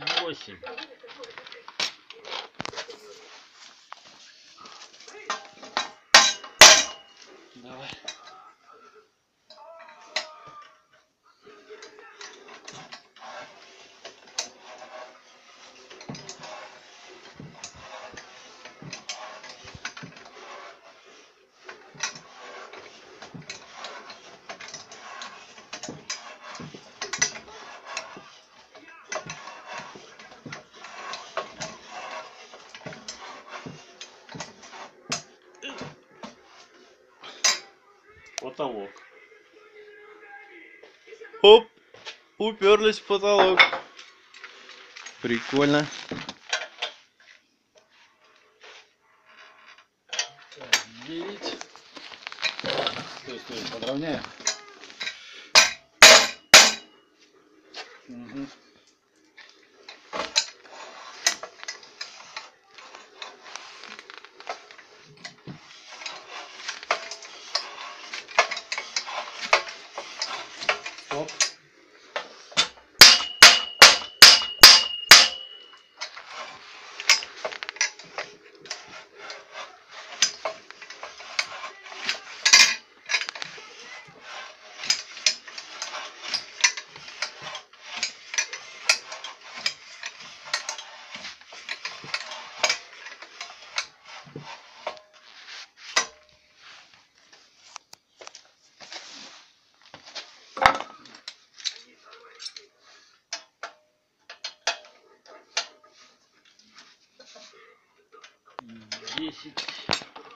8. Давай. Потолок. Оп! Уперлись в потолок. Прикольно. Девять. Стой, стой, подровняем. Мгм. Pop. Yeşil.